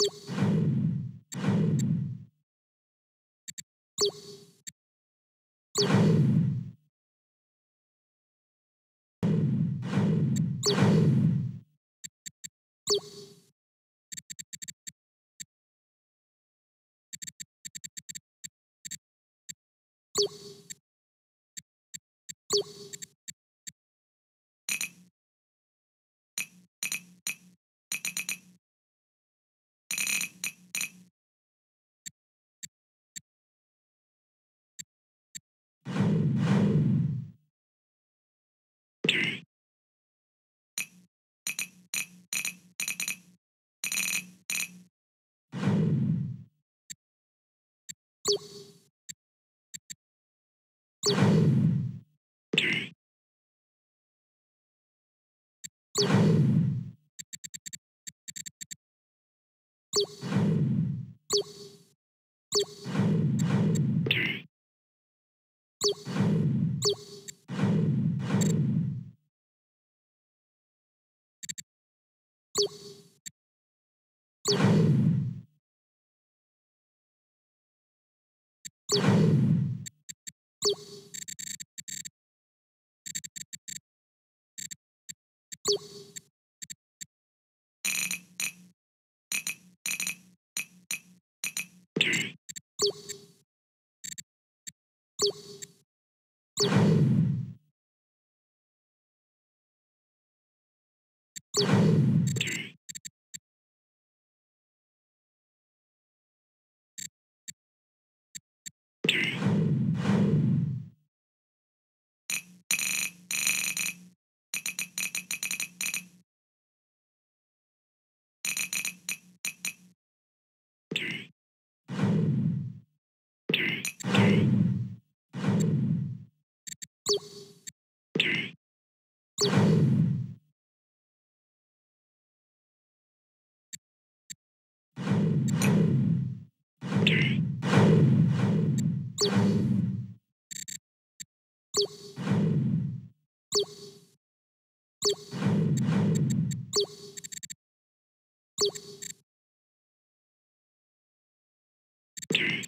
you you you you.